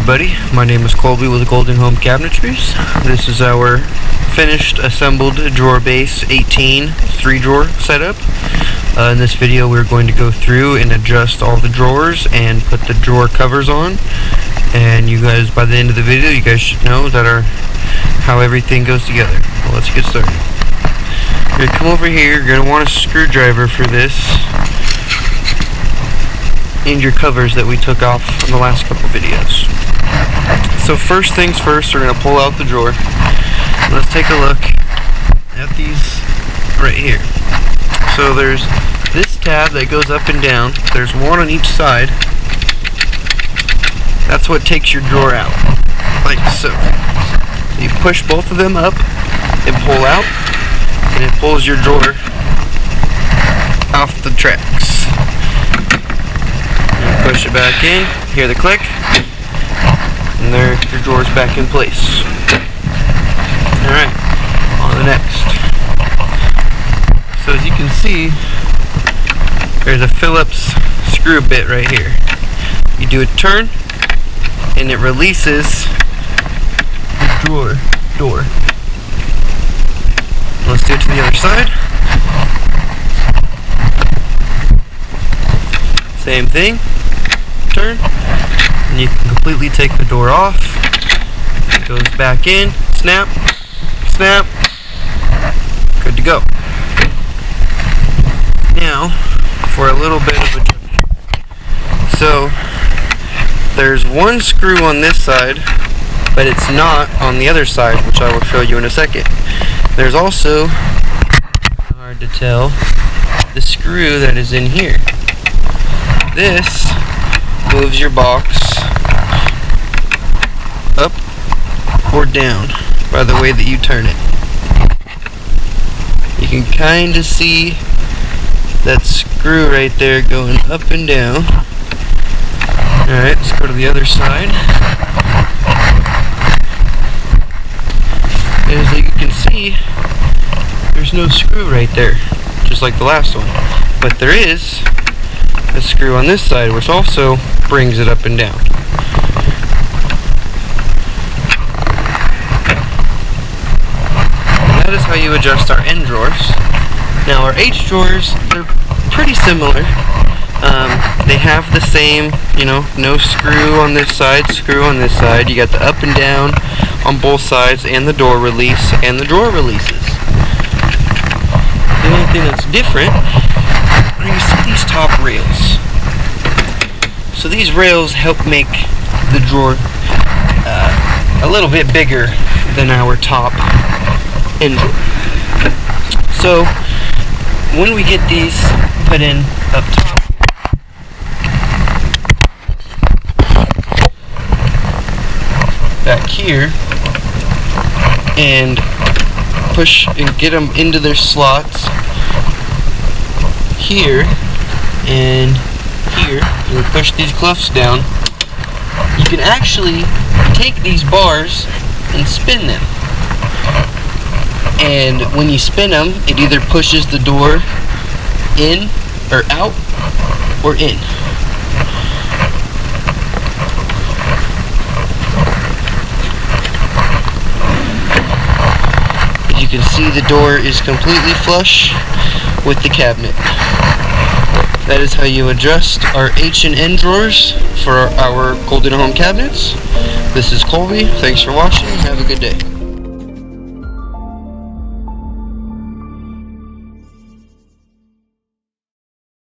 everybody, my name is Colby with Golden Home Cabinetries. This is our finished assembled drawer base 18 three drawer setup. Uh, in this video we're going to go through and adjust all the drawers and put the drawer covers on and you guys by the end of the video you guys should know that our how everything goes together. Well, let's get started. You're gonna come over here, you're gonna want a screwdriver for this and your covers that we took off in the last couple videos. So first things first, we're going to pull out the drawer. Let's take a look at these right here. So there's this tab that goes up and down. There's one on each side. That's what takes your drawer out. Like so. You push both of them up and pull out, and it pulls your drawer off the tracks push it back in, hear the click, and there your drawer's back in place. Alright, on the next. So as you can see, there's a Phillips screw bit right here. You do a turn, and it releases the drawer door. Let's do it to the other side. Same thing turn and you can completely take the door off. It goes back in. Snap. Snap. Good to go. Now for a little bit of a so there's one screw on this side but it's not on the other side which I will show you in a second. There's also hard to tell the screw that is in here. This moves your box up or down by the way that you turn it. You can kind of see that screw right there going up and down. Alright, let's go to the other side. As you can see, there's no screw right there, just like the last one. But there is a screw on this side, which also brings it up and down. And that is how you adjust our N drawers. Now our H drawers, they're pretty similar. Um, they have the same, you know, no screw on this side, screw on this side. You got the up and down on both sides and the door release and the drawer releases. The only thing that's different you these top rails. So these rails help make the drawer uh, a little bit bigger than our top N drawer. So when we get these put in up top, back here and push and get them into their slots here and here, you push these cliffs down, you can actually take these bars and spin them. And when you spin them, it either pushes the door in or out or in. You can see, the door is completely flush with the cabinet. That is how you adjust our H and N drawers for our Golden Home cabinets. This is Colby. Thanks for watching. Have a good day.